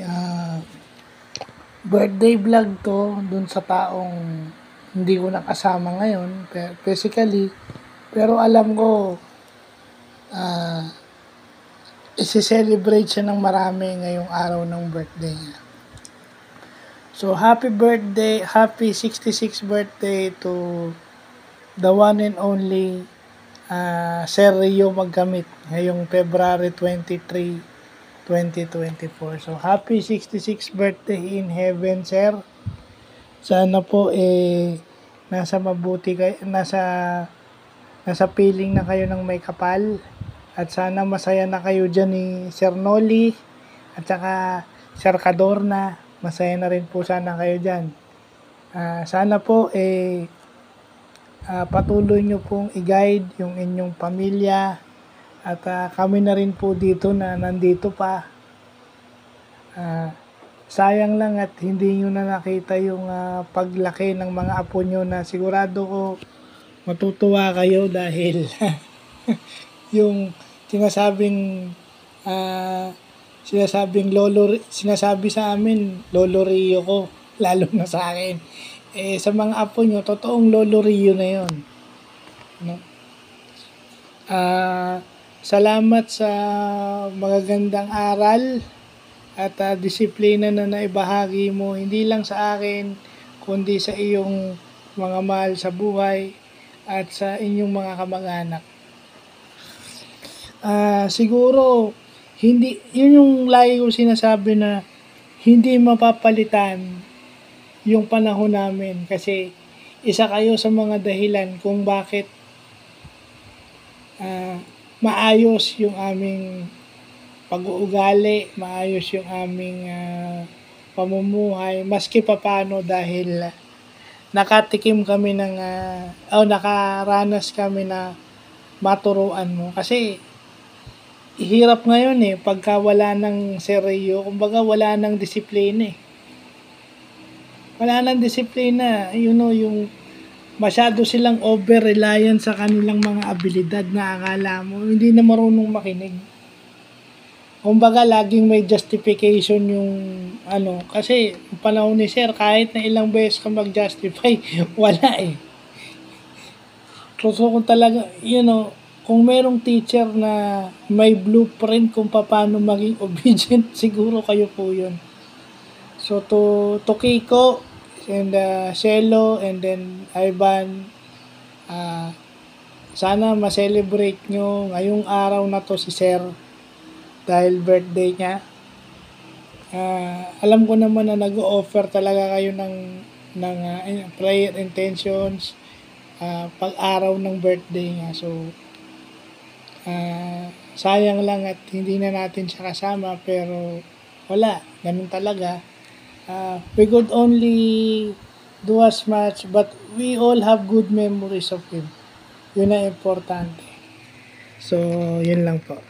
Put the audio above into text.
Ah, birthday vlog to dun sa taong hindi ko nakasama ngayon physically pero alam ko ah isi-celebrate siya ng marami ngayong araw ng birthday niya. So happy birthday, happy 66th birthday to the one and only ah Sir Rio Magkamit ngayong February 23 2024. So, happy 66th birthday in heaven, sir. Sana po, eh, nasa mabuti kayo, nasa, nasa piling na kayo ng may kapal. At sana masaya na kayo dyan ni Sir Noli at saka Sir Cadorna. Masaya na rin po sana kayo dyan. Ah, sana po, eh, ah, patuloy nyo pong i-guide yung inyong pamilya, at ah, kami na rin po dito na nandito pa. Ah, sayang lang at hindi nyo na nakita yung ah, paglaki ng mga apo nyo na sigurado ko matutuwa kayo dahil yung sinasabing ah, sinasabing lolo sinasabi sa amin lolo Rio ko lalo na sa akin. Eh sa mga apo nyo totoong lolo Rio na yon no? Ah Salamat sa magagandang aral at uh, disiplina na naibahagi mo hindi lang sa akin kundi sa iyong mga mahal sa buhay at sa inyong mga kamag-anak. Uh, siguro hindi yun yung lagi ko sinasabi na hindi mapapalitan yung panahon namin kasi isa kayo sa mga dahilan kung bakit uh, maayos yung aming pag-uugali, maayos yung aming uh, pamumuhay, maski papano dahil nakatikim kami ng, uh, oh, nakaranas kami na maturuan mo. Kasi, hirap ngayon eh, pagka wala ng seryo, kumbaga wala ng disiplina eh. Wala ng disiplina, you know, yung masyado silang over-reliant sa kanilang mga abilidad na akala mo hindi na marunong makinig. Kumbaga, laging may justification yung ano, kasi panahon ni Sir, kahit na ilang beses ka mag-justify, wala eh. So, so kung talaga, you know, kung merong teacher na may blueprint kung paano maging obedient, siguro kayo po yun. So, to, to Kiko, and uh, Shelo and then Ivan uh, sana ma-celebrate nyo ngayong araw na to si Sir dahil birthday niya. Uh, alam ko naman na nag-offer talaga kayo ng ng uh, prayer intentions uh, pag-araw ng birthday niya. So uh, sayang lang at hindi na natin siya kasama pero wala. Ganun talaga uh, we could only do as much, but we all have good memories of him. Yun ang importante. So, yun lang po.